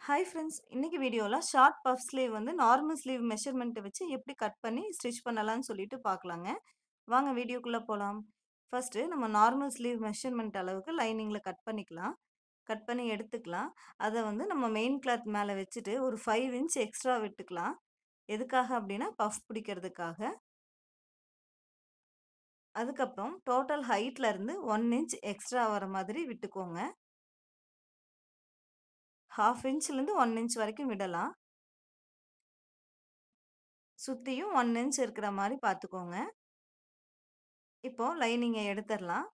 Hi friends இன்னைக்கு வீடியோவில் short puff sleeve வந்து நார்மல் ஸ்லீவ் மெஷர்மெண்ட்டை வச்சு எப்படி கட் பண்ணி ஸ்டிச் பண்ணலாம்னு சொல்லிட்டு பார்க்கலாங்க வாங்க வீடியோக்குள்ளே போகலாம் ஃபஸ்ட்டு நம்ம நார்மல் ஸ்லீவ் மெஷர்மெண்ட் அளவுக்கு லைனிங்கில் கட் பண்ணிக்கலாம். கட் பண்ணி எடுத்துக்கலாம். அதை வந்து நம்ம மெயின் கிளாத் மேலே வச்சுட்டு ஒரு ஃபைவ் இன்ச் எக்ஸ்ட்ரா விட்டுக்கலாம். எதுக்காக அப்படின்னா பஃப் பிடிக்கிறதுக்காக. அதுக்கப்புறம் டோட்டல் ஹைட்ல இருந்து ஒன் இன்ச் எக்ஸ்ட்ரா வர மாதிரி விட்டுக்கோங்க. ஹாஃப் இன்ச்லேருந்து ஒன் இன்ச் வரைக்கும் விடலாம். சுற்றியும் ஒன் இன்ச் இருக்கிற மாதிரி பார்த்துக்கோங்க. இப்போ லைனிங்கை எடுத்துடலாம்.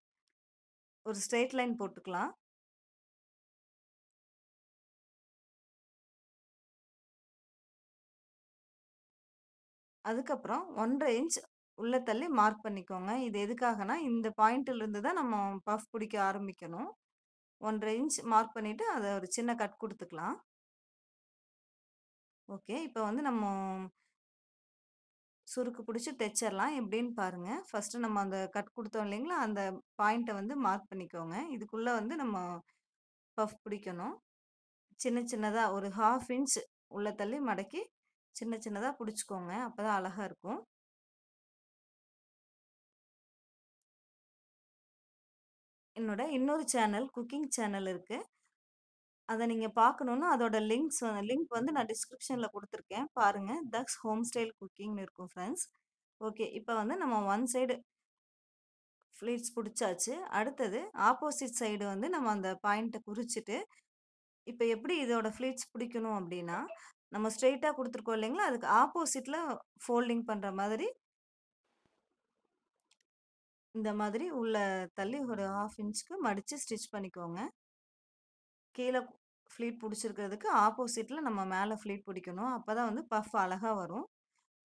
ஒரு ஸ்ட்ரெயிட் லைன் போட்டுக்கலாம். அதுக்கப்புறம் ஒன்றரை இன்ச் உள்ள தள்ளி மார்க் பண்ணிக்கோங்க. இது எதுக்காகனா இந்த பாயிண்ட்லேருந்து தான் நம்ம பஃப் பிடிக்க ஆரம்பிக்கணும். ஒன்றரை இன்ச் மார்க் பண்ணிவிட்டு அதை ஒரு சின்ன கட் கொடுத்துக்கலாம். ஓகே. இப்போ வந்து நம்ம சுருக்கு பிடிச்சி தைச்சிடலாம் எப்படின்னு பாருங்கள் ஃபஸ்ட்டு நம்ம அந்த கட் கொடுத்தோம் இல்லைங்களா? அந்த பாயிண்ட்டை வந்து மார்க் பண்ணிக்கோங்க. இதுக்குள்ளே வந்து நம்ம பஃப் பிடிக்கணும். சின்ன சின்னதாக ஒரு ஹாஃப் இன்ச் உள்ள தள்ளி மடக்கி சின்ன சின்னதாக பிடிச்சிக்கோங்க. அப்போ தான் அழகாக இருக்கும். என்னோட இன்னொரு சேனல் குக்கிங் சேனல் இருக்குது அதை நீங்கள் பார்க்கணுன்னா அதோட லிங்க்ஸ் லிங்க் வந்து நான் டிஸ்கிரிப்ஷனில் கொடுத்துருக்கேன். பாருங்கள் தக்ஸ் ஹோம் ஸ்டைல் குக்கிங்னு இருக்கும் ஃப்ரெண்ட்ஸ். ஓகே. இப்போ வந்து நம்ம ஒன் சைடு ஃப்ளீட்ஸ் பிடிச்சாச்சு. அடுத்தது ஆப்போசிட் சைடு வந்து நம்ம அந்த பாயிண்ட்டை குறிச்சிட்டு இப்போ எப்படி இதோட ஃப்ளீட்ஸ் பிடிக்கணும் அப்படின்னா நம்ம ஸ்ட்ரெயிட்டாக கொடுத்துருக்கோம் இல்லைங்களா? அதுக்கு ஆப்போசிட்டில் ஃபோல்டிங் பண்ணுற மாதிரி இந்த மாதிரி உள்ள தள்ளி ஒரு ஹாஃப் இன்ச்சுக்கு மடித்து ஸ்டிச் பண்ணிக்கோங்க. கீழே ஃப்ளீட் பிடிச்சிருக்கிறதுக்கு ஆப்போசிட்டில் நம்ம மேலே ஃப்ளீட் பிடிக்கணும். அப்போ தான் வந்து பஃப் அழகாக வரும்.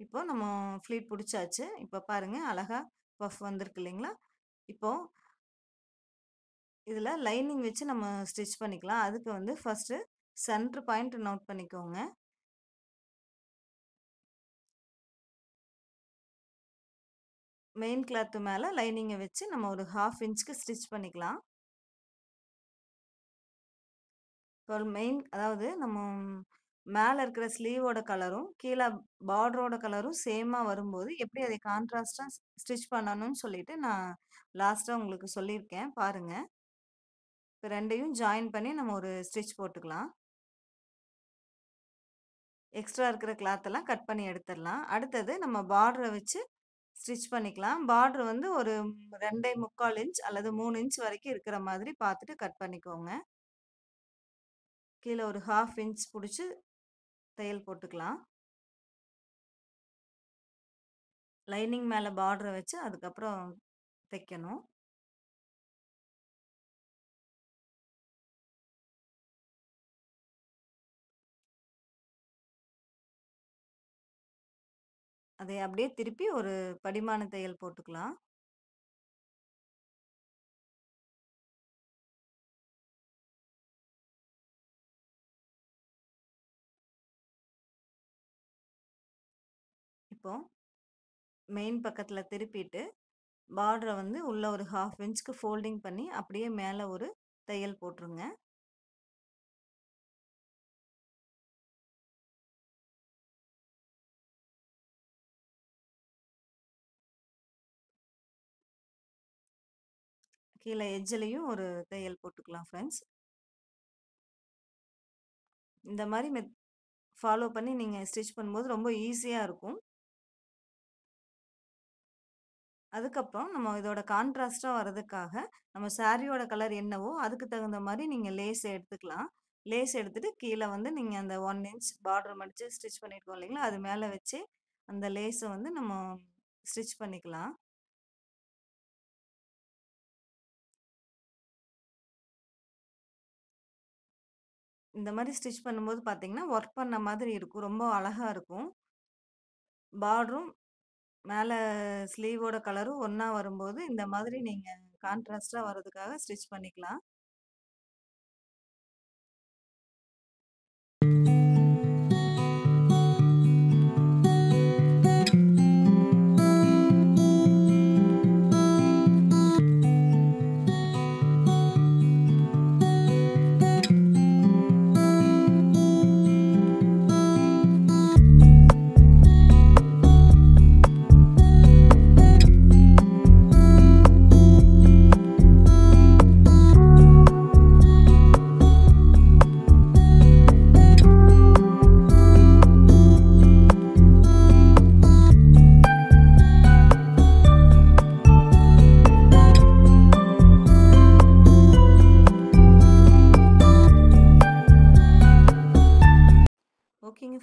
இப்போ நம்ம ஃப்ளீட் பிடிச்சாச்சு. இப்போ பாருங்கள் அழகாக பஃப் வந்திருக்கு இல்லைங்களா? இப்போது இதில் லைனிங் வச்சு நம்ம ஸ்டிச் பண்ணிக்கலாம். அதுக்கு வந்து ஃபஸ்ட்டு சென்ட்ரு பாயிண்ட் நோட் பண்ணிக்கோங்க. மெயின் கிளாத்து மேலே லைனிங்கை வச்சு நம்ம ஒரு ஹாஃப் இன்ச்சுக்கு ஸ்டிச் பண்ணிக்கலாம். இப்போ மெயின் அதாவது நம்ம மேலே இருக்கிற ஸ்லீவோட கலரும் கீழே பார்டரோட கலரும் சேமாக வரும்போது எப்படி அதை கான்ட்ராஸ்டாக ஸ்டிச் பண்ணணும்னு சொல்லிட்டு நான் லாஸ்ட்டாக உங்களுக்கு சொல்லியிருக்கேன். பாருங்கள் இப்போ ரெண்டையும் ஜாயின் பண்ணி நம்ம ஒரு ஸ்டிச் போட்டுக்கலாம். எக்ஸ்ட்ரா இருக்கிற கிளாத்தெல்லாம் கட் பண்ணி எடுத்துடலாம். அடுத்தது நம்ம பார்டரை வச்சு ஸ்டிச் பண்ணிக்கலாம். பார்டர் வந்து ஒரு ரெண்டே முக்கால் இன்ச் அல்லது மூணு இன்ச் வரைக்கும் இருக்கிற மாதிரி பார்த்துட்டு கட் பண்ணிக்கோங்க. கீழே ஒரு ஹாஃப் இன்ச் பிடிச்சி தையல் போட்டுக்கலாம். லைனிங் மேலே பார்டரை வச்சு அதுக்கப்புறம் தைக்கணும். அதை அப்படியே திருப்பி ஒரு படிமான தையல் போட்டுக்கலாம். இப்போ மெயின் பக்கத்தில் திருப்பிட்டு பார்டரை வந்து உள்ள ஒரு ஹாஃப் இன்ச்சுக்கு ஃபோல்டிங் பண்ணி அப்படியே மேலே ஒரு தையல் போட்டுருங்க. கீழே எஜ்ஜிலையும் ஒரு தையல் போட்டுக்கலாம் ஃப்ரெண்ட்ஸ். இந்த மாதிரி மெத் ஃபாலோ பண்ணி நீங்கள் ஸ்டிச் பண்ணும்போது ரொம்ப ஈஸியாக இருக்கும். அதுக்கப்புறம் நம்ம இதோட கான்ட்ராஸ்டாக வர்றதுக்காக நம்ம சாரியோட கலர் என்னவோ அதுக்கு தகுந்த மாதிரி நீங்கள் லேஸ் எடுத்துக்கலாம். லேஸ் எடுத்துகிட்டு கீழே வந்து நீங்கள் அந்த ஒன் இன்ச் பார்டர் மடித்து ஸ்டிச் பண்ணியிருக்கோம் இல்லைங்களா? அது மேலே வச்சு அந்த லேஸை வந்து நம்ம ஸ்டிச் பண்ணிக்கலாம். இந்த மாதிரி ஸ்டிச் பண்ணும்போது பார்த்தீங்கன்னா ஒர்க் பண்ண மாதிரி இருக்கும். ரொம்ப அழகாக இருக்கும். பார்டரும் மேலே ஸ்லீவோட கலரும் ஒன்றா வரும்போது இந்த மாதிரி நீங்கள் கான்ட்ராஸ்டாக வர்றதுக்காக ஸ்டிச் பண்ணிக்கலாம்.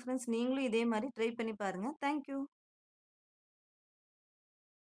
ஃப்ரெண்ட்ஸ். நீங்களும் இதே மாதிரி ட்ரை பண்ணி பாருங்க. Thank you.